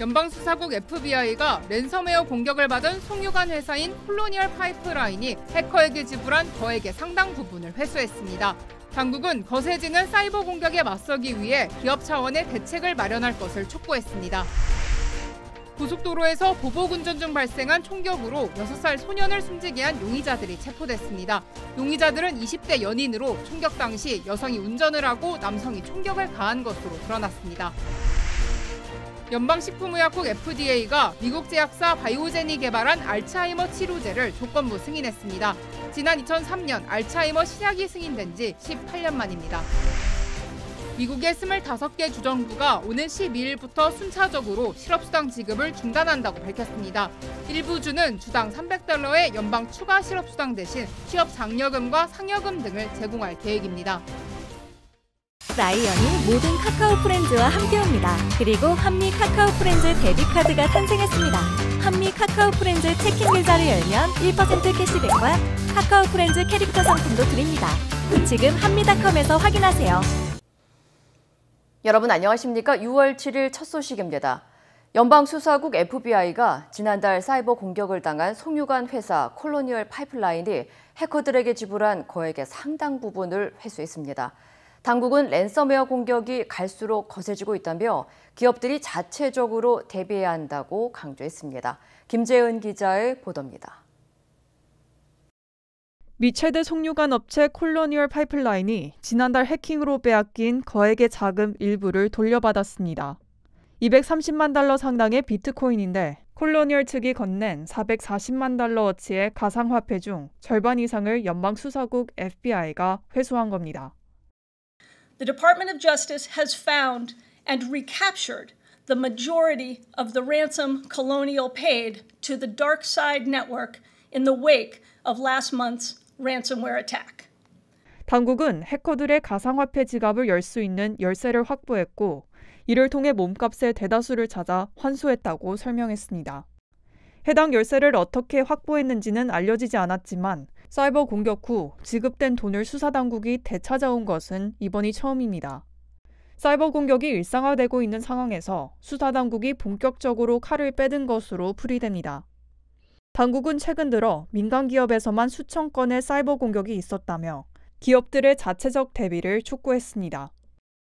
연방수사국 FBI가 랜섬웨어 공격을 받은 송유관 회사인 콜로니얼 파이프라인이 해커에게 지불한 거액의 상당 부분을 회수했습니다. 당국은 거세지는 사이버 공격에 맞서기 위해 기업 차원의 대책을 마련할 것을 촉구했습니다. 고속도로에서 보복 운전 중 발생한 총격으로 6살 소년을 숨지게 한 용의자들이 체포됐습니다. 용의자들은 20대 연인으로 총격 당시 여성이 운전을 하고 남성이 총격을 가한 것으로 드러났습니다. 연방식품의약국 FDA가 미국 제약사 바이오젠이 개발한 알츠하이머 치료제를 조건부 승인했습니다. 지난 2003년 알츠하이머 신약이 승인된 지 18년 만입니다. 미국의 25개 주정부가 오는 12일부터 순차적으로 실업수당 지급을 중단한다고 밝혔습니다. 일부 주는 주당 300달러의 연방 추가 실업수당 대신 취업 장려금과 상여금 등을 제공할 계획입니다. 라이언이 모든 카카오 프렌즈와 함께합니다. 그리고 한미 카카오 프렌즈 debit 카드가 탄생했습니다. 한미 카카오 프렌즈 checking 계좌를 열면 1% 캐시백과 카카오 프렌즈 캐릭터 상품도 드립니다. 지금 한미닷컴에서 확인하세요. 여러분 안녕하십니까? 6월 7일 첫 소식입니다. 연방수사국 FBI가 지난달 사이버 공격을 당한 송유관 회사 콜로니얼 파이프라인이 해커들에게 지불한 거액의 상당 부분을 회수했습니다. 당국은 랜섬웨어 공격이 갈수록 거세지고 있다며 기업들이 자체적으로 대비해야 한다고 강조했습니다. 김재은 기자의 보도입니다. 미 최대 송유관 업체 콜로니얼 파이프라인이 지난달 해킹으로 빼앗긴 거액의 자금 일부를 돌려받았습니다. 230만 달러 상당의 비트코인인데 콜로니얼 측이 건넨 440만 달러어치의 가상화폐 중 절반 이상을 연방수사국 FBI가 회수한 겁니다. The Department of Justice has found and recaptured the majority of the ransom Colonial paid to the Dark Side Network in the wake of last month's ransomware attack. 당국은 해커들의 가상화폐 지갑을 열 수 있는 열쇠를 확보했고 이를 통해 몸값의 대다수를 찾아 환수했다고 설명했습니다. 해당 열쇠를 어떻게 확보했는지는 알려지지 않았지만 사이버 공격 후 지급된 돈을 수사당국이 되찾아온 것은 이번이 처음입니다. 사이버 공격이 일상화되고 있는 상황에서 수사당국이 본격적으로 칼을 빼든 것으로 풀이됩니다. 당국은 최근 들어 민간 기업에서만 수천 건의 사이버 공격이 있었다며 기업들의 자체적 대비를 촉구했습니다.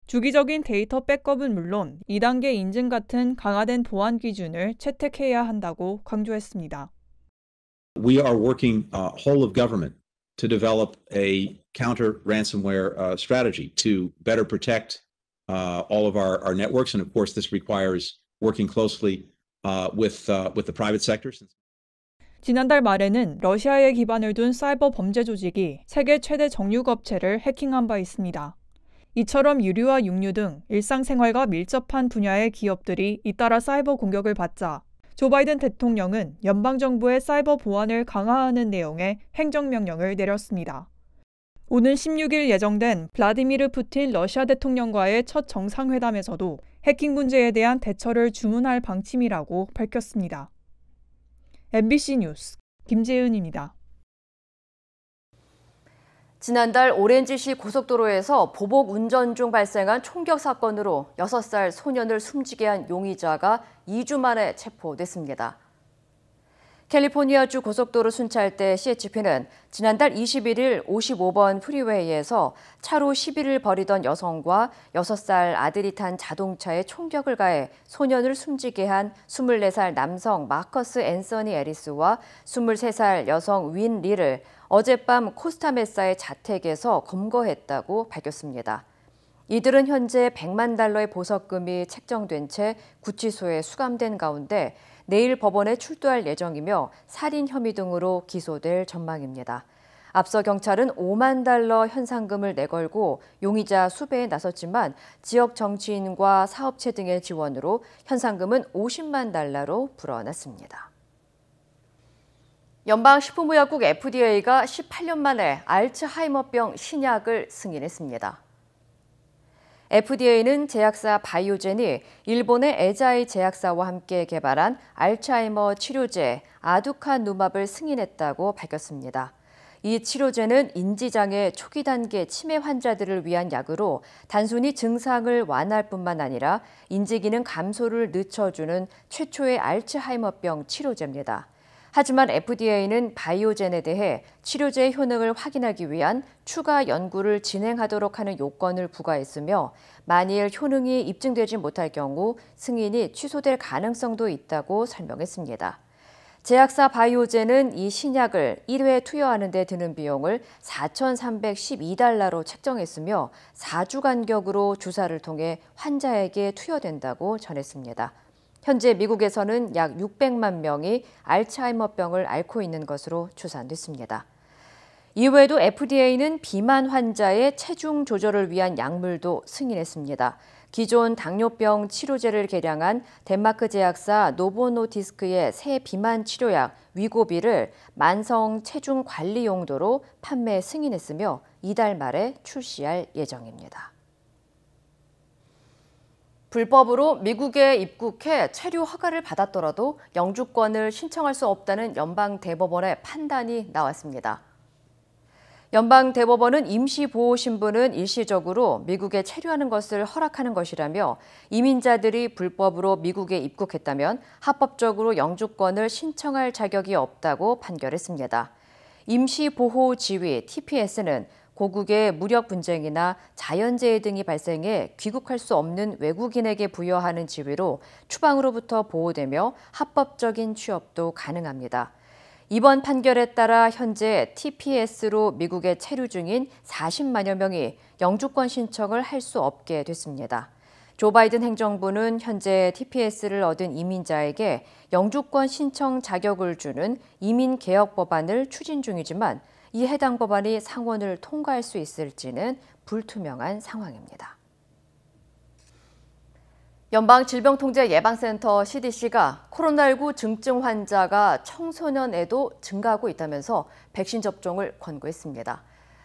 주기적인 데이터 백업은 물론 2단계 인증 같은 강화된 보안 기준을 채택해야 한다고 강조했습니다. We are working uh, whole of government to develop a counter ransomware uh, strategy to better protect uh, all of our, our networks. And of course, this requires working closely uh, with, uh, with the private sector. 지난달 말에는 러시아에 기반을 둔 사이버 범죄 조직이 세계 최대 정육 업체를 해킹한 바 있습니다. 이처럼 유류와 육류 등 일상생활과 밀접한 분야의 기업들이 잇따라 사이버 공격을 받자 조 바이든 대통령은 연방정부의 사이버 보안을 강화하는 내용의 행정명령을 내렸습니다. 오는 16일 예정된 블라디미르 푸틴 러시아 대통령과의 첫 정상회담에서도 해킹 문제에 대한 대처를 주문할 방침이라고 밝혔습니다. MBC 뉴스 김재은입니다. 지난달 오렌지시 고속도로에서 보복 운전 중 발생한 총격 사건으로 6살 소년을 숨지게 한 용의자가 2주 만에 체포됐습니다. 캘리포니아주 고속도로 순찰대 CHP는 지난달 21일 55번 프리웨이에서 차로 시비를 벌이던 여성과 6살 아들이 탄 자동차에 총격을 가해 소년을 숨지게 한 24살 남성 마커스 앤서니 에리스와 23살 여성 윈 리를 어젯밤 코스타메사의 자택에서 검거했다고 밝혔습니다. 이들은 현재 100만 달러의 보석금이 책정된 채 구치소에 수감된 가운데 내일 법원에 출두할 예정이며 살인 혐의 등으로 기소될 전망입니다. 앞서 경찰은 5만 달러 현상금을 내걸고 용의자 수배에 나섰지만 지역 정치인과 사업체 등의 지원으로 현상금은 50만 달러로 불어났습니다. 연방식품의약국 FDA가 18년 만에 알츠하이머병 신약을 승인했습니다. FDA는 제약사 바이오젠이 일본의 에자이 제약사와 함께 개발한 알츠하이머 치료제 아두카누맙을 승인했다고 밝혔습니다. 이 치료제는 인지장애 초기 단계 치매 환자들을 위한 약으로 단순히 증상을 완화할 뿐만 아니라 인지기능 감소를 늦춰주는 최초의 알츠하이머병 치료제입니다. 하지만 FDA는 바이오젠에 대해 치료제의 효능을 확인하기 위한 추가 연구를 진행하도록 하는 요건을 부과했으며 만일 효능이 입증되지 못할 경우 승인이 취소될 가능성도 있다고 설명했습니다. 제약사 바이오젠은 이 신약을 1회 투여하는 데 드는 비용을 4,312달러로 책정했으며 4주 간격으로 주사를 통해 환자에게 투여된다고 전했습니다. 현재 미국에서는 약 600만 명이 알츠하이머병을 앓고 있는 것으로 추산됐습니다. 이외에도 FDA는 비만 환자의 체중 조절을 위한 약물도 승인했습니다. 기존 당뇨병 치료제를 개량한 덴마크 제약사 노보노디스크의 새 비만 치료약 위고비를 만성 체중 관리 용도로 판매 승인했으며 이달 말에 출시할 예정입니다. 불법으로 미국에 입국해 체류 허가를 받았더라도 영주권을 신청할 수 없다는 연방 대법원의 판단이 나왔습니다. 연방 대법원은 임시 보호 신분은 일시적으로 미국에 체류하는 것을 허락하는 것이라며 이민자들이 불법으로 미국에 입국했다면 합법적으로 영주권을 신청할 자격이 없다고 판결했습니다. 임시 보호 지위 TPS는 고국의 무력 분쟁이나 자연재해 등이 발생해 귀국할 수 없는 외국인에게 부여하는 지위로 추방으로부터 보호되며 합법적인 취업도 가능합니다. 이번 판결에 따라 현재 TPS로 미국에 체류 중인 40만여 명이 영주권 신청을 할 수 없게 됐습니다. 조 바이든 행정부는 현재 TPS를 얻은 이민자에게 영주권 신청 자격을 주는 이민 개혁 법안을 추진 중이지만 이 해당 법안이 상원을 통과할 수 있을지는 불투명한 상황입니다. 연방질병통제예방센터 CDC가 코로나19 증증 환자가 청소년에도 증가하고 있다면서 백신 접종을 권고했습니다.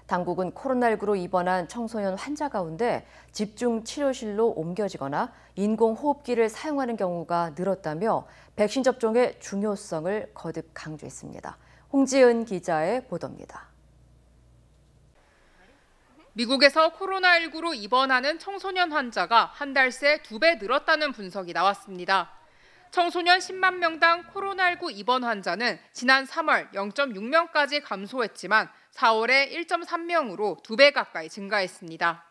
당국은 코로나19로 입원한 청소년 환자 가운데 집중 치료실로 옮겨지거나 인공호흡기를 사용하는 경우가 늘었다며 백신 접종의 중요성을 거듭 강조했습니다. 홍지은 기자의 보도입니다. 미국에서 코로나19로 입원하는 청소년 환자가 한 달 새 두 배 늘었다는 분석이 나왔습니다. 청소년 10만 명당 코로나19 입원 환자는 지난 3월 0.6명까지 감소했지만 4월에 1.3명으로 두 배 가까이 증가했습니다.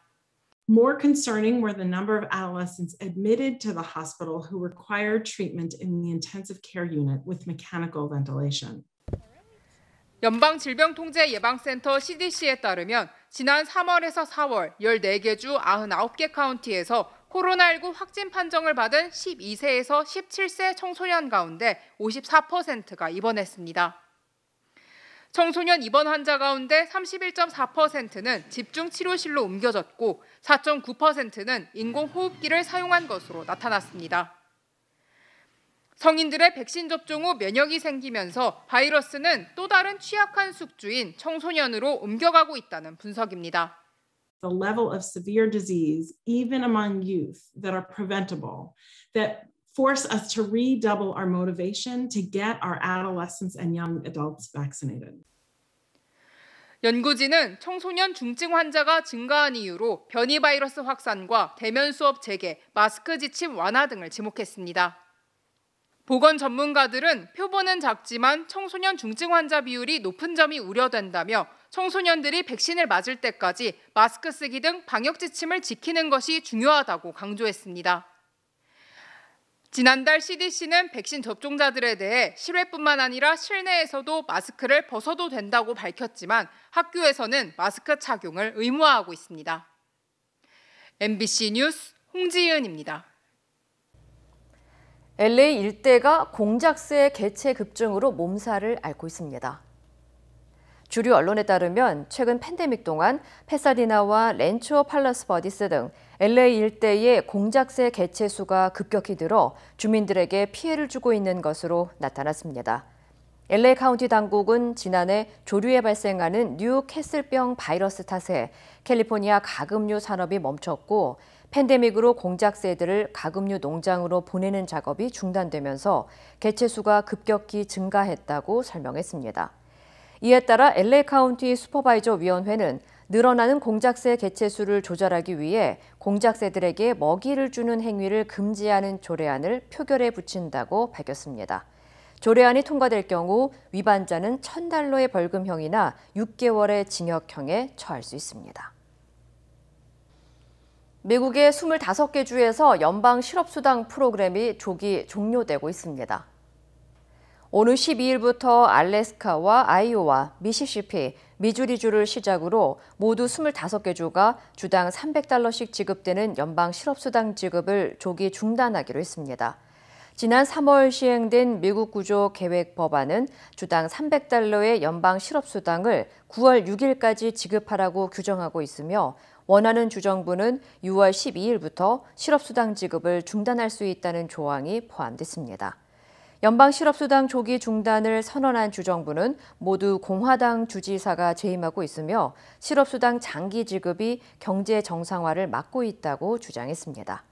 More concerning were the number of adolescents admitted to the hospital who required treatment in the intensive care unit with mechanical ventilation. 연방질병통제예방센터 CDC에 따르면 지난 3월에서 4월 14개 주 99개 카운티에서 코로나19 확진 판정을 받은 12세에서 17세 청소년 가운데 54%가 입원했습니다. 청소년 입원 환자 가운데 31.4%는 집중 치료실로 옮겨졌고 4.9%는 인공호흡기를 사용한 것으로 나타났습니다. 성인들의 백신 접종 후 면역이 생기면서 바이러스는 또 다른 취약한 숙주인 청소년으로 옮겨가고 있다는 분석입니다. The level of severe disease, even among youth, that are preventable, that force us to redouble our motivation to get our adolescents and young adults vaccinated. 연구진은 청소년 중증 환자가 증가한 이유로 변이 바이러스 확산과 대면 수업 재개, 마스크 지침 완화 등을 지목했습니다. 보건 전문가들은 표본은 작지만 청소년 중증 환자 비율이 높은 점이 우려된다며 청소년들이 백신을 맞을 때까지 마스크 쓰기 등 방역 지침을 지키는 것이 중요하다고 강조했습니다. 지난달 CDC는 백신 접종자들에 대해 실외뿐만 아니라 실내에서도 마스크를 벗어도 된다고 밝혔지만 학교에서는 마스크 착용을 의무화하고 있습니다. MBC 뉴스 홍지은입니다. LA 일대가 공작새 개체 급증으로 몸살을 앓고 있습니다. 주류 언론에 따르면 최근 팬데믹 동안 페사디나와 렌초 팔러스 버디스 등 LA 일대의 공작새 개체 수가 급격히 늘어 주민들에게 피해를 주고 있는 것으로 나타났습니다. LA 카운티 당국은 지난해 조류에 발생하는 뉴 캐슬병 바이러스 탓에 캘리포니아 가금류 산업이 멈췄고 팬데믹으로 공작새들을 가금류 농장으로 보내는 작업이 중단되면서 개체 수가 급격히 증가했다고 설명했습니다. 이에 따라 LA 카운티 슈퍼바이저 위원회는 늘어나는 공작새 개체 수를 조절하기 위해 공작새들에게 먹이를 주는 행위를 금지하는 조례안을 표결에 붙인다고 밝혔습니다. 조례안이 통과될 경우 위반자는 1,000달러의 벌금형이나 6개월의 징역형에 처할 수 있습니다. 미국의 25개 주에서 연방 실업수당 프로그램이 조기 종료되고 있습니다. 오늘 12일부터 알래스카와 아이오와, 미시시피, 미주리주를 시작으로 모두 25개 주가 주당 300달러씩 지급되는 연방 실업수당 지급을 조기 중단하기로 했습니다. 지난 3월 시행된 미국 구조 계획 법안은 주당 300달러의 연방 실업수당을 9월 6일까지 지급하라고 규정하고 있으며 원하는 주정부는 6월 12일부터 실업수당 지급을 중단할 수 있다는 조항이 포함됐습니다. 연방 실업수당 조기 중단을 선언한 주정부는 모두 공화당 주지사가 재임하고 있으며 실업수당 장기 지급이 경제 정상화를 막고 있다고 주장했습니다.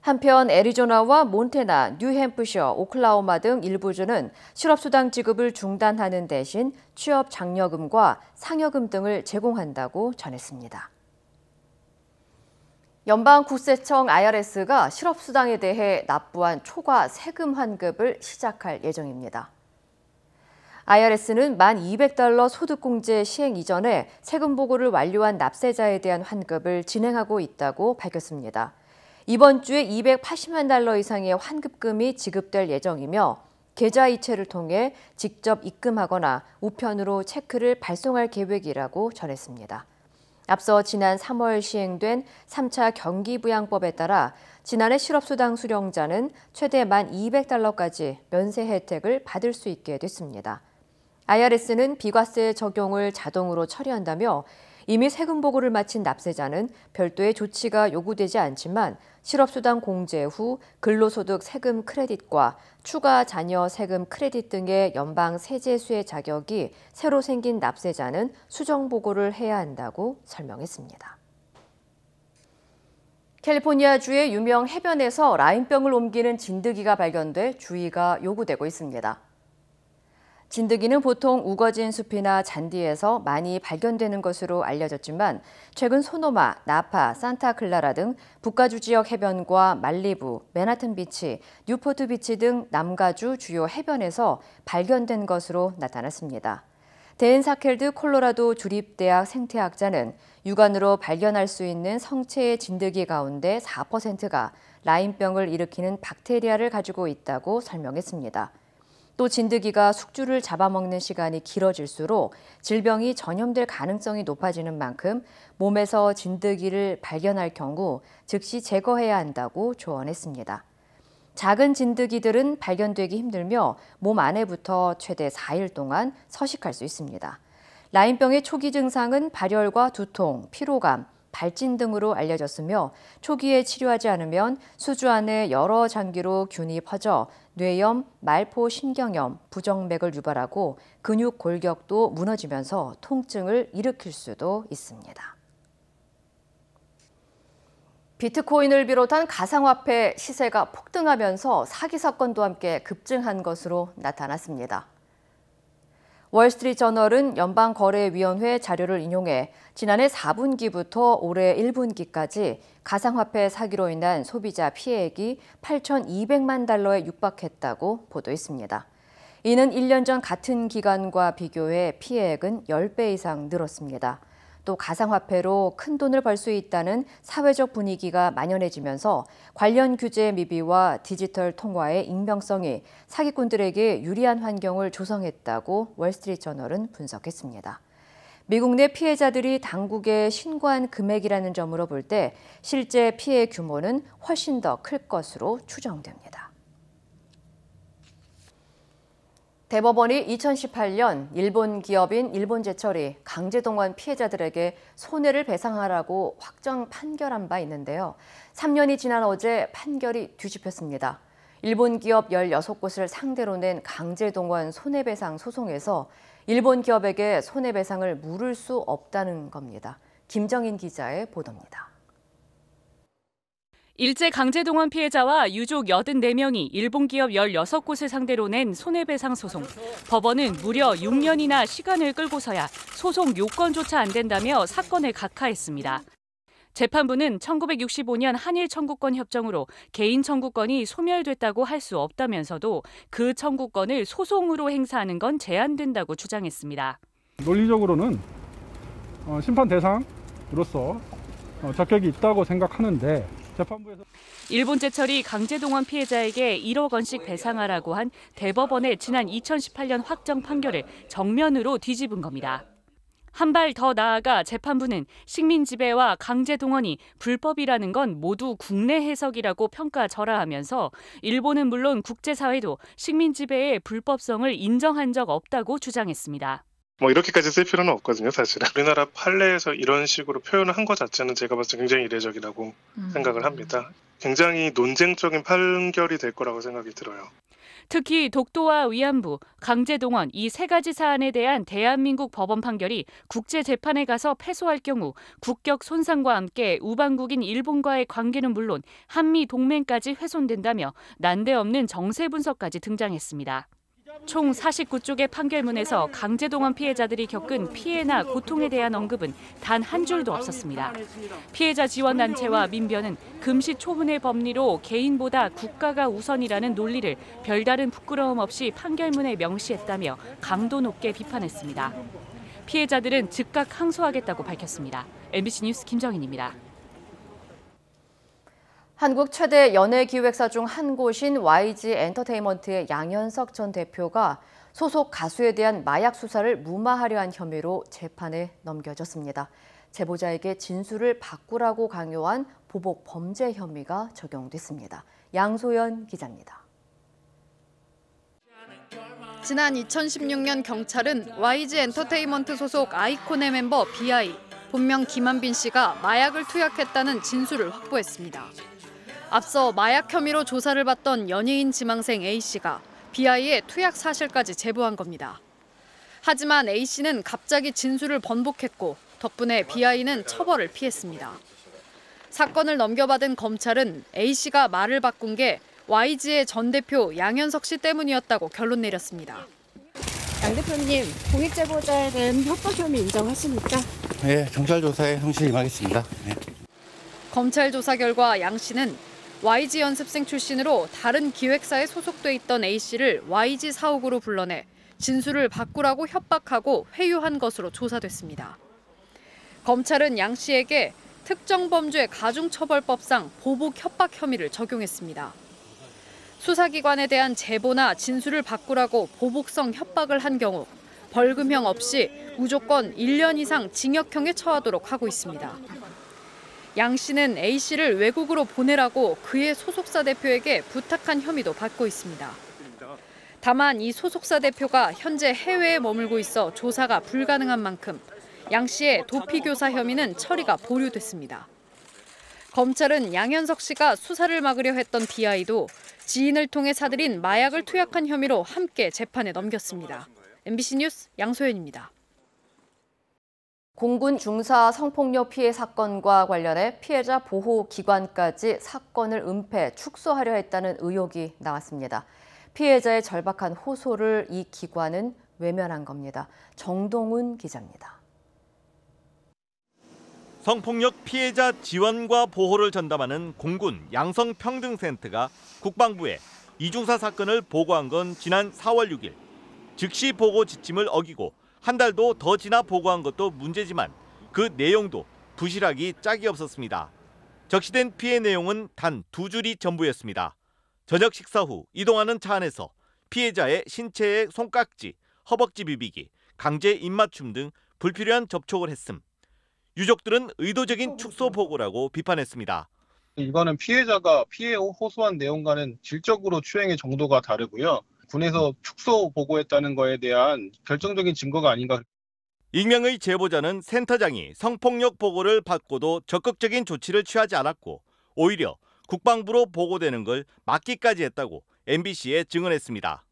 한편 애리조나와 몬테나, 뉴햄프셔, 오클라호마 등 일부 주는 실업수당 지급을 중단하는 대신 취업 장려금과 상여금 등을 제공한다고 전했습니다. 연방국세청 IRS가 실업수당에 대해 납부한 초과 세금 환급을 시작할 예정입니다. IRS는 만 200달러 소득공제 시행 이전에 세금 보고를 완료한 납세자에 대한 환급을 진행하고 있다고 밝혔습니다. 이번 주에 280만 달러 이상의 환급금이 지급될 예정이며 계좌 이체를 통해 직접 입금하거나 우편으로 체크를 발송할 계획이라고 전했습니다. 앞서 지난 3월 시행된 3차 경기부양법에 따라 지난해 실업수당 수령자는 최대 만 200달러까지 면세 혜택을 받을 수 있게 됐습니다. IRS는 비과세 적용을 자동으로 처리한다며 이미 세금 보고를 마친 납세자는 별도의 조치가 요구되지 않지만 실업수당 공제 후 근로소득 세금 크레딧과 추가 자녀 세금 크레딧 등의 연방 세제 수혜 자격이 새로 생긴 납세자는 수정 보고를 해야 한다고 설명했습니다. 캘리포니아주의 유명 해변에서 라임병을 옮기는 진드기가 발견돼 주의가 요구되고 있습니다. 진드기는 보통 우거진 숲이나 잔디에서 많이 발견되는 것으로 알려졌지만 최근 소노마, 나파, 산타클라라 등 북가주 지역 해변과 말리부, 맨하튼 비치, 뉴포트 비치 등 남가주 주요 해변에서 발견된 것으로 나타났습니다. 데인 사켈드 콜로라도 주립대학 생태학자는 육안으로 발견할 수 있는 성체의 진드기 가운데 4%가 라인병을 일으키는 박테리아를 가지고 있다고 설명했습니다. 또 진드기가 숙주를 잡아먹는 시간이 길어질수록 질병이 전염될 가능성이 높아지는 만큼 몸에서 진드기를 발견할 경우 즉시 제거해야 한다고 조언했습니다. 작은 진드기들은 발견되기 힘들며 몸 안에부터 최대 4일 동안 서식할 수 있습니다. 라인병의 초기 증상은 발열과 두통, 피로감, 발진 등으로 알려졌으며 초기에 치료하지 않으면 수주 안에 여러 장기로 균이 퍼져 뇌염, 말포 신경염, 부정맥을 유발하고 근육 골격도 무너지면서 통증을 일으킬 수도 있습니다. 비트코인을 비롯한 가상화폐 시세가 폭등하면서 사기 사건도 함께 급증한 것으로 나타났습니다. 월스트리트저널은 연방거래위원회 자료를 인용해 지난해 4분기부터 올해 1분기까지 가상화폐 사기로 인한 소비자 피해액이 8,200만 달러에 육박했다고 보도했습니다. 이는 1년 전 같은 기간과 비교해 피해액은 10배 이상 늘었습니다. 또 가상화폐로 큰 돈을 벌 수 있다는 사회적 분위기가 만연해지면서 관련 규제 미비와 디지털 통화의 익명성이 사기꾼들에게 유리한 환경을 조성했다고 월스트리트저널은 분석했습니다. 미국 내 피해자들이 당국에 신고한 금액이라는 점으로 볼 때 실제 피해 규모는 훨씬 더 클 것으로 추정됩니다. 대법원이 2018년 일본 기업인 일본제철이 강제동원 피해자들에게 손해를 배상하라고 확정 판결한 바 있는데요. 3년이 지난 어제 판결이 뒤집혔습니다. 일본 기업 16곳을 상대로 낸 강제동원 손해배상 소송에서 일본 기업에게 손해배상을 물을 수 없다는 겁니다. 김정인 기자의 보도입니다. 일제 강제동원 피해자와 유족 84명이 일본 기업 16곳을 상대로 낸 손해배상 소송. 법원은 무려 6년이나 시간을 끌고서야 소송 요건조차 안 된다며 사건을 각하했습니다. 재판부는 1965년 한일 청구권 협정으로 개인 청구권이 소멸됐다고 할 수 없다면서도 그 청구권을 소송으로 행사하는 건 제한된다고 주장했습니다. 논리적으로는 어, 심판 대상으로서 어, 적격이 있다고 생각하는데 재판부에서 일본 제철이 강제동원 피해자에게 1억 원씩 배상하라고 한 대법원의 지난 2018년 확정 판결을 정면으로 뒤집은 겁니다. 한 발 더 나아가 재판부는 식민 지배와 강제 동원이 불법이라는 건 모두 국내 해석이라고 평가절하하면서 일본은 물론 국제사회도 식민 지배의 불법성을 인정한 적 없다고 주장했습니다. 뭐 이렇게까지 쓸 필요는 없거든요, 사실은. 우리나라 판례에서 이런 식으로 표현을 한 것 자체는 제가 봤을 때 굉장히 이례적이라고 생각을 합니다. 굉장히 논쟁적인 판결이 될 거라고 생각이 들어요. 특히 독도와 위안부, 강제동원 이 세 가지 사안에 대한 대한민국 법원 판결이 국제 재판에 가서 패소할 경우 국격 손상과 함께 우방국인 일본과의 관계는 물론 한미 동맹까지 훼손된다며 난데없는 정세 분석까지 등장했습니다. 총 49쪽의 판결문에서 강제동원 피해자들이 겪은 피해나 고통에 대한 언급은 단 한 줄도 없었습니다. 피해자 지원 단체와 민변은 금시 초문의 법리로 개인보다 국가가 우선이라는 논리를 별다른 부끄러움 없이 판결문에 명시했다며 강도 높게 비판했습니다. 피해자들은 즉각 항소하겠다고 밝혔습니다. MBC 뉴스 김정인입니다. 한국 최대 연예 기획사 중 한 곳인 YG 엔터테인먼트의 양현석 전 대표가 소속 가수에 대한 마약 수사를 무마하려 한 혐의로 재판에 넘겨졌습니다. 제보자에게 진술을 바꾸라고 강요한 보복 범죄 혐의가 적용됐습니다. 양소연 기자입니다. 지난 2016년 경찰은 YG 엔터테인먼트 소속 아이콘의 멤버 BI, 본명 김한빈 씨가 마약을 투약했다는 진술을 확보했습니다. 앞서 마약 혐의로 조사를 받던 연예인 지망생 A 씨가 BI의 투약 사실까지 제보한 겁니다. 하지만 A 씨는 갑자기 진술을 번복했고 덕분에 BI는 처벌을 피했습니다. 사건을 넘겨받은 검찰은 A 씨가 말을 바꾼 게 YG의 전 대표 양현석 씨 때문이었다고 결론 내렸습니다. 양 대표님, 공익 제보자에 대한 협박 혐의 인정하십니까? 네, 경찰 조사에 성실히 임하겠습니다. 네. 검찰 조사 결과 양 씨는 YG 연습생 출신으로 다른 기획사에 소속돼 있던 A 씨를 YG 사옥으로 불러내 진술을 바꾸라고 협박하고 회유한 것으로 조사됐습니다. 검찰은 양 씨에게 특정 범죄 가중처벌법상 보복 협박 혐의를 적용했습니다. 수사기관에 대한 제보나 진술을 바꾸라고 보복성 협박을 한 경우 벌금형 없이 무조건 1년 이상 징역형에 처하도록 하고 있습니다. 양 씨는 A 씨를 외국으로 보내라고 그의 소속사 대표에게 부탁한 혐의도 받고 있습니다. 다만 이 소속사 대표가 현재 해외에 머물고 있어 조사가 불가능한 만큼 양 씨의 도피교사 혐의는 처리가 보류됐습니다. 검찰은 양현석 씨가 수사를 막으려 했던 BI도 지인을 통해 사들인 마약을 투약한 혐의로 함께 재판에 넘겼습니다. MBC 뉴스 양소연입니다. 공군 중사 성폭력 피해 사건과 관련해 피해자 보호 기관까지 사건을 은폐, 축소하려 했다는 의혹이 나왔습니다. 피해자의 절박한 호소를 이 기관은 외면한 겁니다. 정동훈 기자입니다. 성폭력 피해자 지원과 보호를 전담하는 공군 양성평등센터가 국방부에 이중사 사건을 보고한 건 지난 4월 6일. 즉시 보고 지침을 어기고 한 달도 더 지나 보고한 것도 문제지만 그 내용도 부실하기 짝이 없었습니다. 적시된 피해 내용은 단 두 줄이 전부였습니다. 저녁 식사 후 이동하는 차 안에서 피해자의 신체의 손깍지, 허벅지 비비기, 강제 입맞춤 등 불필요한 접촉을 했음. 유족들은 의도적인 축소 보고라고 비판했습니다. 이거는 피해자가 피해 호소한 내용과는 질적으로 추행의 정도가 다르고요. 군에서 축소 보고했다는 거에 대한 결정적인 증거가 아닌가. 익명의 제보자는 센터장이 성폭력 보고를 받고도 적극적인 조치를 취하지 않았고 오히려 국방부로 보고되는 걸 막기까지 했다고 MBC에 증언했습니다.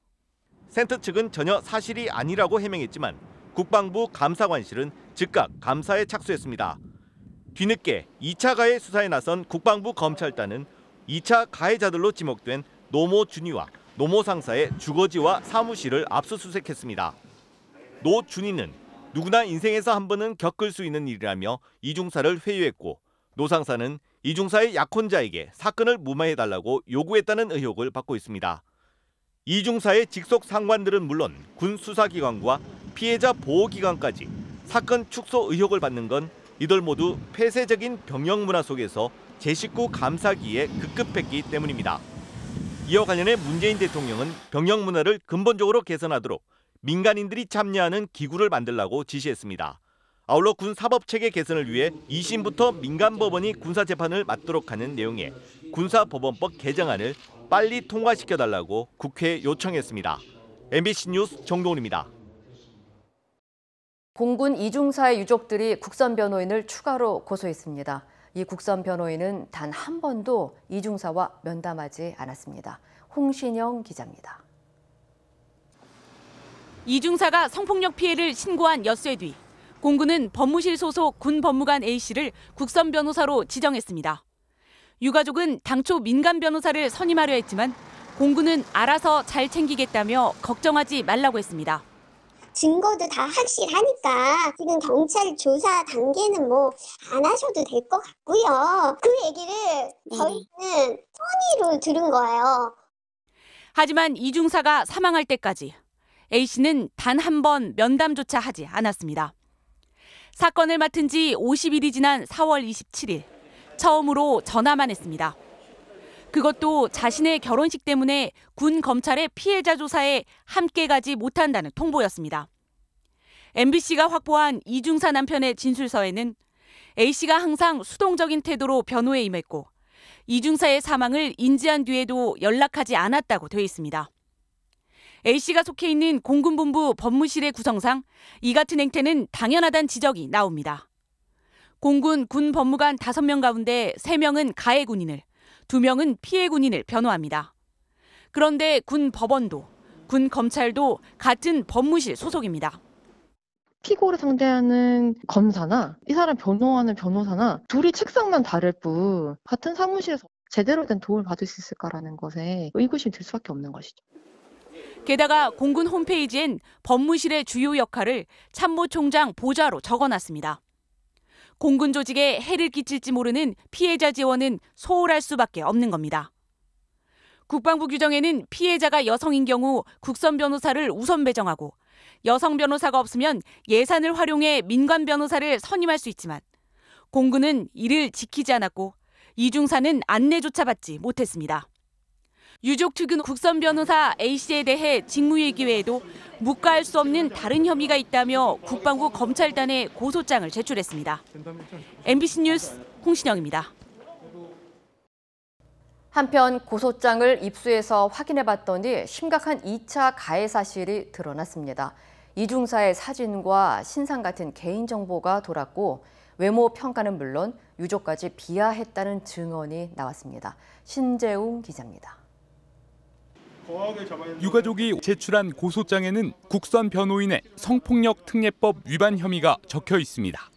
센터 측은 전혀 사실이 아니라고 해명했지만 국방부 감사관실은 즉각 감사에 착수했습니다. 뒤늦게 2차 가해 수사에 나선 국방부 검찰단은 2차 가해자들로 지목된 노모 준위와 노모 상사의 주거지와 사무실을 압수수색했습니다. 노 준위는 누구나 인생에서 한 번은 겪을 수 있는 일이라며 이중사를 회유했고 노 상사는 이중사의 약혼자에게 사건을 무마해달라고 요구했다는 의혹을 받고 있습니다. 이중사의 직속 상관들은 물론 군 수사기관과 피해자 보호기관까지 사건 축소 의혹을 받는 건 이들 모두 폐쇄적인 병영 문화 속에서 제 식구 감사기에 급급했기 때문입니다. 이와 관련해 문재인 대통령은 병영 문화를 근본적으로 개선하도록 민간인들이 참여하는 기구를 만들라고 지시했습니다. 아울러 군 사법 체계 개선을 위해 2심부터 민간 법원이 군사 재판을 맡도록 하는 내용의 군사법원법 개정안을 빨리 통과시켜 달라고 국회에 요청했습니다. MBC 뉴스 정동훈입니다. 공군 이중사의 유족들이 국선 변호인을 추가로 고소했습니다. 이 국선 변호인은 단 한 번도 이중사와 면담하지 않았습니다. 홍신영 기자입니다. 이중사가 성폭력 피해를 신고한 엿새 뒤 공군은 법무실 소속 군 법무관 A씨를 국선 변호사로 지정했습니다. 유가족은 당초 민간 변호사를 선임하려 했지만 공군은 알아서 잘 챙기겠다며 걱정하지 말라고 했습니다. 증거도 다 확실하니까 지금 경찰 조사 단계는 뭐 안 하셔도 될 것 같고요. 그 얘기를 저희는 선의로 들은 거예요. 하지만 이중사가 사망할 때까지 A씨는 단 한 번 면담조차 하지 않았습니다. 사건을 맡은 지 50일이 지난 4월 27일 처음으로 전화만 했습니다. 그것도 자신의 결혼식 때문에 군 검찰의 피해자 조사에 함께 가지 못한다는 통보였습니다. MBC가 확보한 이중사 남편의 진술서에는 A씨가 항상 수동적인 태도로 변호에 임했고 이중사의 사망을 인지한 뒤에도 연락하지 않았다고 되어 있습니다. A씨가 속해 있는 공군본부 법무실의 구성상 이 같은 행태는 당연하다는 지적이 나옵니다. 공군 군 법무관 5명 가운데 3명은 가해 군인을, 2명은 피해 군인을 변호합니다. 그런데 군 법원도, 군 검찰도 같은 법무실 소속입니다. 피고를 상대하는 검사나 이 사람 변호하는 변호사나 둘이 책상만 다를 뿐 같은 사무실에서 제대로 된 도움을 받을 수 있을까라는 것에 의구심이 들 수밖에 없는 것이죠. 게다가 공군 홈페이지엔 법무실의 주요 역할을 참모총장 보좌로 적어놨습니다. 공군 조직에 해를 끼칠지 모르는 피해자 지원은 소홀할 수밖에 없는 겁니다. 국방부 규정에는 피해자가 여성인 경우 국선 변호사를 우선 배정하고 여성 변호사가 없으면 예산을 활용해 민간 변호사를 선임할 수 있지만 공군은 이를 지키지 않았고 이중사는 안내조차 받지 못했습니다. 유족 측은 국선 변호사 A씨에 대해 직무유기 외에도 묵과할 수 없는 다른 혐의가 있다며 국방부 검찰단에 고소장을 제출했습니다. MBC 뉴스 홍신영입니다. 한편 고소장을 입수해서 확인해 봤더니 심각한 2차 가해 사실이 드러났습니다. 이중사의 사진과 신상 같은 개인정보가 돌았고 외모 평가는 물론 유족까지 비하했다는 증언이 나왔습니다. 신재웅 기자입니다. 유가족이 제출한 고소장에는 국선 변호인의 성폭력 특례법 위반 혐의가 적혀 있습니다.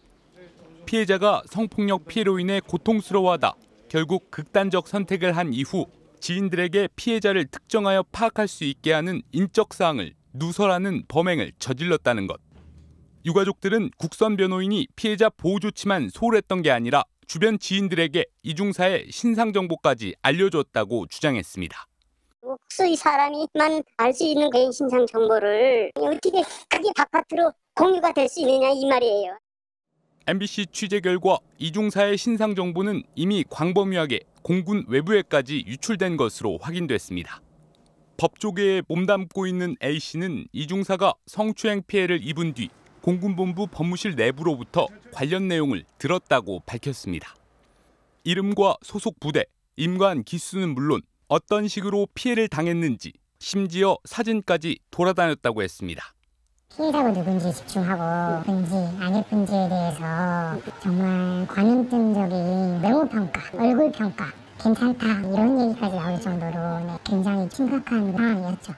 피해자가 성폭력 피해로 인해 고통스러워하다 결국 극단적 선택을 한 이후 지인들에게 피해자를 특정하여 파악할 수 있게 하는 인적 사항을 누설하는 범행을 저질렀다는 것. 유가족들은 국선 변호인이 피해자 보호 조치만 소홀했던 게 아니라 주변 지인들에게 이중사의 신상 정보까지 알려줬다고 주장했습니다. 혹시 사람이만 알 수 있는 개인 신상 정보를 어떻게 그게 바깥으로 공유가 될 수 있느냐 이 말이에요. MBC 취재 결과 이중사의 신상 정보는 이미 광범위하게 공군 외부에까지 유출된 것으로 확인됐습니다. 법조계에 몸담고 있는 A 씨는 이중사가 성추행 피해를 입은 뒤 공군본부 법무실 내부로부터 관련 내용을 들었다고 밝혔습니다. 이름과 소속 부대, 임관 기수는 물론 어떤 식으로 피해를 당했는지 심지어 사진까지 돌아다녔다고 했습니다. 피해자가 누군지 집중하고 예쁜지 안 예쁜지에 대해서 정말 관용증적인 외모 평가, 얼굴 평가, 괜찮다 이런 얘기까지 나올 정도로 네, 굉장히 심각한 상황이었죠.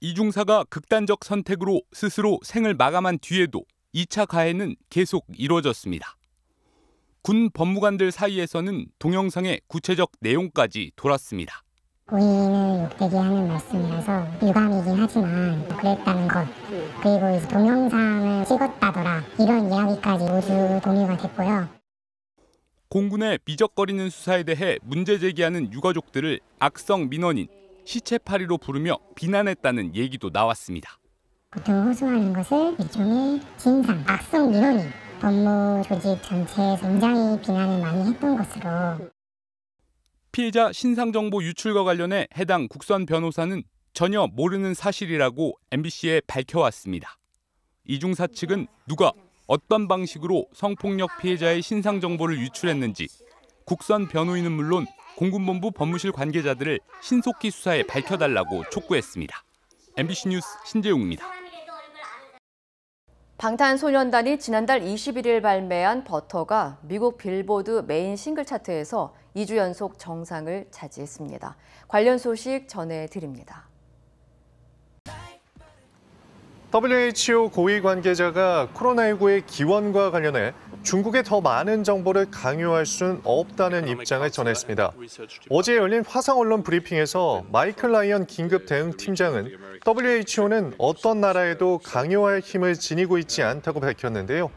이중사가 극단적 선택으로 스스로 생을 마감한 뒤에도 2차 가해는 계속 이루어졌습니다. 군 법무관들 사이에서는 동영상의 구체적 내용까지 돌았습니다. 고인을 욕되게 하는 말씀이라서 유감이긴 하지만 그랬다는 것 그리고 이제 동영상을 찍었다더라 이런 이야기까지 모두 공유가 됐고요. 공군의 미적거리는 수사에 대해 문제 제기하는 유가족들을 악성 민원인, 시체파리로 부르며 비난했다는 얘기도 나왔습니다. 보통 호소하는 것을 일종의 진상, 악성 민원인, 법무 조직 전체에 굉장히 비난을 많이 했던 것으로 피해자 신상정보 유출과 관련해 해당 국선 변호사는 전혀 모르는 사실이라고 MBC에 밝혀왔습니다. 이 중사 측은 누가 어떤 방식으로 성폭력 피해자의 신상 정보를 유출했는지 국선 변호인은 물론 공군본부 법무실 관계자들을 신속히 수사해 밝혀달라고 촉구했습니다. MBC 뉴스 신재용입니다. 방탄소년단이 지난달 21일 발매한 버터가 미국 빌보드 메인 싱글 차트에서 2주 연속 정상을 차지했습니다. 관련 소식 전해드립니다. WHO 고위 관계자가 코로나19의 기원과 관련해 중국에 더 많은 정보를 강요할 수는 없다는 입장을 전했습니다. 어제 열린 화상 언론 브리핑에서 마이클 라이언 긴급 대응 팀장은 WHO는 어떤 나라에도 강요할 힘을 지니고 있지 않다고 밝혔는데요.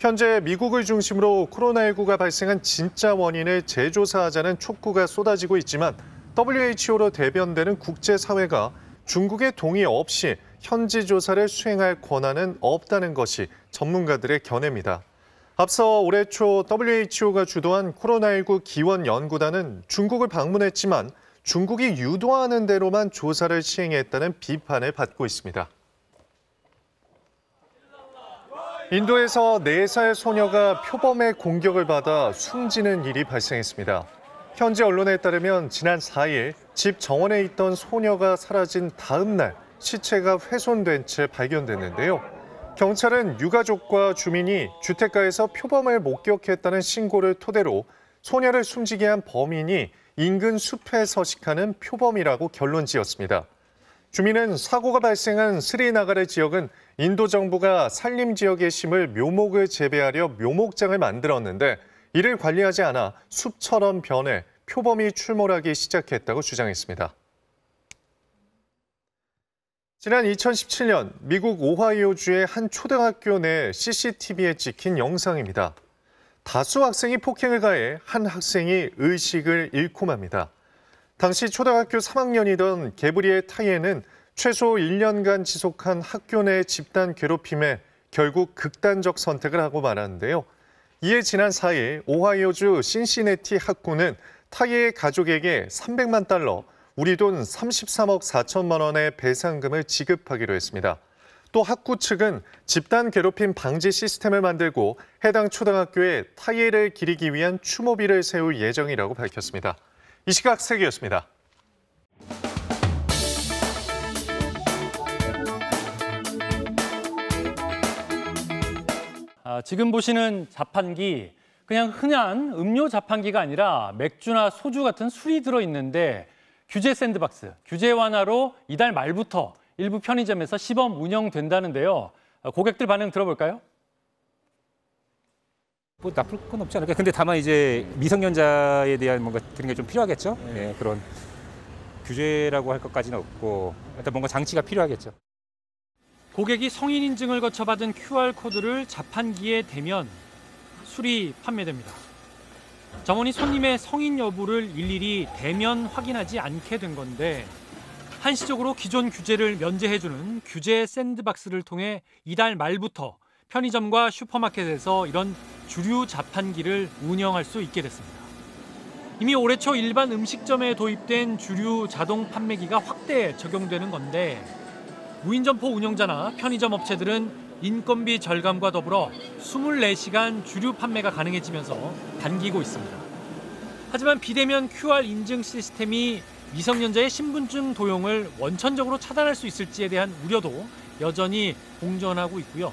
현재 미국을 중심으로 코로나19가 발생한 진짜 원인을 재조사하자는 촉구가 쏟아지고 있지만 WHO로 대변되는 국제사회가 중국의 동의 없이 현지 조사를 수행할 권한은 없다는 것이 전문가들의 견해입니다. 앞서 올해 초 WHO가 주도한 코로나19 기원 연구단은 중국을 방문했지만 중국이 유도하는 대로만 조사를 시행했다는 비판을 받고 있습니다. 인도에서 4살 소녀가 표범의 공격을 받아 숨지는 일이 발생했습니다. 현지 언론에 따르면 지난 4일 집 정원에 있던 소녀가 사라진 다음 날 시체가 훼손된 채 발견됐는데요. 경찰은 유가족과 주민이 주택가에서 표범을 목격했다는 신고를 토대로 소녀를 숨지게 한 범인이 인근 숲에 서식하는 표범이라고 결론 지었습니다. 주민은 사고가 발생한 스리나가르 지역은 인도 정부가 산림 지역에 심을 묘목을 재배하려 묘목장을 만들었는데 이를 관리하지 않아 숲처럼 변해 표범이 출몰하기 시작했다고 주장했습니다. 지난 2017년 미국 오하이오주의 한 초등학교 내 CCTV에 찍힌 영상입니다. 다수 학생이 폭행을 가해 한 학생이 의식을 잃고 맙니다. 당시 초등학교 3학년이던 개브리의 타이에는 최소 1년간 지속한 학교 내 집단 괴롭힘에 결국 극단적 선택을 하고 말았는데요. 이에 지난 4일 오하이오주 신시내티 학군은 타이의 가족에게 300만 달러, 우리 돈 33억 4천만 원의 배상금을 지급하기로 했습니다. 또 학구 측은 집단 괴롭힘 방지 시스템을 만들고 해당 초등학교에 타이를 기리기 위한 추모비를 세울 예정이라고 밝혔습니다. 이 시각 세계였습니다. 아, 지금 보시는 자판기 그냥 흔한 음료 자판기가 아니라 맥주나 소주 같은 술이 들어있는데 규제 샌드박스, 규제 완화로 이달 말부터 일부 편의점에서 시범 운영된다는데요. 아, 고객들 반응 들어볼까요? 뭐 나쁠 건 없지 않을까. 근데 다만 이제 미성년자에 대한 뭔가 그런 게 좀 필요하겠죠. 예, 그런 규제라고 할 것까지는 없고 일단 뭔가 장치가 필요하겠죠. 고객이 성인 인증을 거쳐 받은 QR코드를 자판기에 대면 술이 판매됩니다. 점원이 손님의 성인 여부를 일일이 대면 확인하지 않게 된 건데 한시적으로 기존 규제를 면제해주는 규제 샌드박스를 통해 이달 말부터 편의점과 슈퍼마켓에서 이런 주류 자판기를 운영할 수 있게 됐습니다. 이미 올해 초 일반 음식점에 도입된 주류 자동 판매기가 확대 적용되는 건데 무인점포 운영자나 편의점 업체들은 인건비 절감과 더불어 24시간 주류 판매가 가능해지면서 당기고 있습니다. 하지만 비대면 QR 인증 시스템이 미성년자의 신분증 도용을 원천적으로 차단할 수 있을지에 대한 우려도 여전히 공존하고 있고요.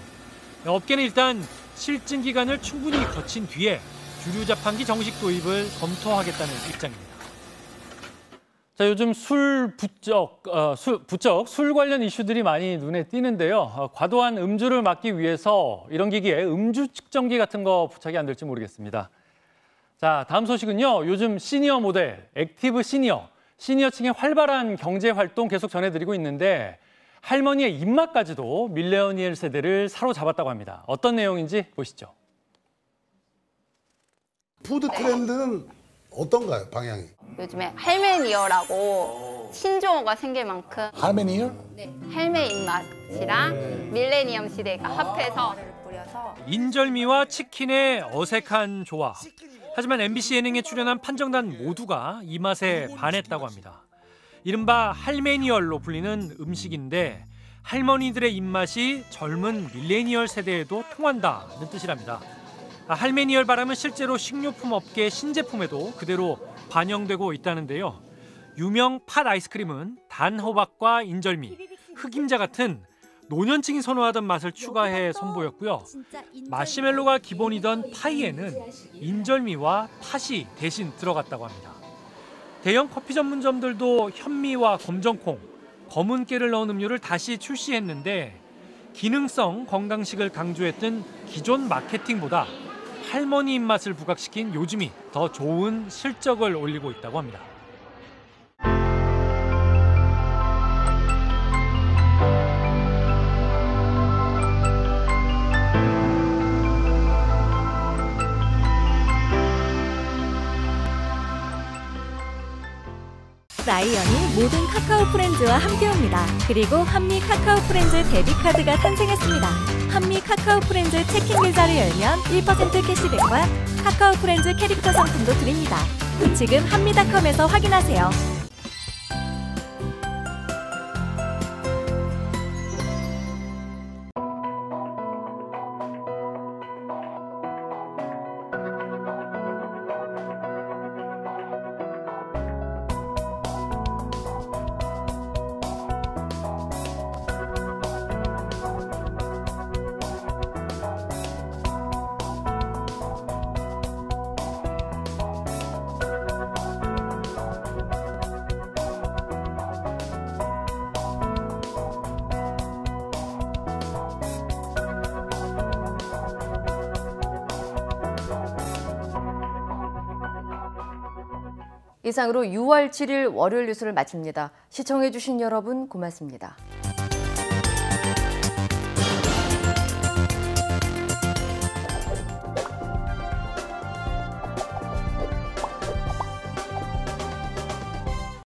업계는 일단 실증 기간을 충분히 거친 뒤에 주류 자판기 정식 도입을 검토하겠다는 입장입니다. 자, 요즘 술 부쩍, 어, 술, 부쩍 술 관련 이슈들이 많이 눈에 띄는데요. 어, 과도한 음주를 막기 위해서 이런 기기에 음주 측정기 같은 거 부착이 안 될지 모르겠습니다. 자, 다음 소식은요. 요즘 시니어 모델, active senior, 시니어층의 활발한 경제 활동 계속 전해드리고 있는데 할머니의 입맛까지도 밀레니얼 세대를 사로잡았다고 합니다. 어떤 내용인지 보시죠. 푸드 트렌드는 어떤가요, 방향이? 요즘에 할매니얼이라고 신조어가 생길 만큼 할매니얼? 네, 할매 입맛이랑 밀레니얼 세대가 합해서 불려서 인절미와 치킨의 어색한 조화. 하지만 MBC 예능에 출연한 판정단 모두가 이 맛에 반했다고 합니다. 이른바 할매니얼로 불리는 음식인데 할머니들의 입맛이 젊은 밀레니얼 세대에도 통한다는 뜻이랍니다. 아, 할메니얼 바람은 실제로 식료품 업계 신제품에도 그대로 반영되고 있다는데요. 유명 팥 아이스크림은 단 호박과 인절미, 흑임자 같은 노년층이 선호하던 맛을 추가해 선보였고요. 마시멜로가 기본이던 파이에는 인절미와 팥이 대신 들어갔다고 합니다. 대형 커피 전문점들도 현미와 검정콩, 검은 깨를 넣은 음료를 다시 출시했는데 기능성 건강식을 강조했던 기존 마케팅보다 할머니 입맛을 부각시킨 요즘이 더 좋은 실적을 올리고 있다고 합니다. 라이언이 모든 카카오 프렌즈와 함께옵니다. 그리고 한미 카카오 프렌즈 debit 카드가 탄생했습니다. 한미 카카오 프렌즈 체킹 계좌를 열면 1% 캐시백과 카카오 프렌즈 캐릭터 상품도 드립니다. 지금 한미닷컴에서 확인하세요. 이상으로 6월 7일 월요일 뉴스를 마칩니다. 시청해주신 여러분 고맙습니다.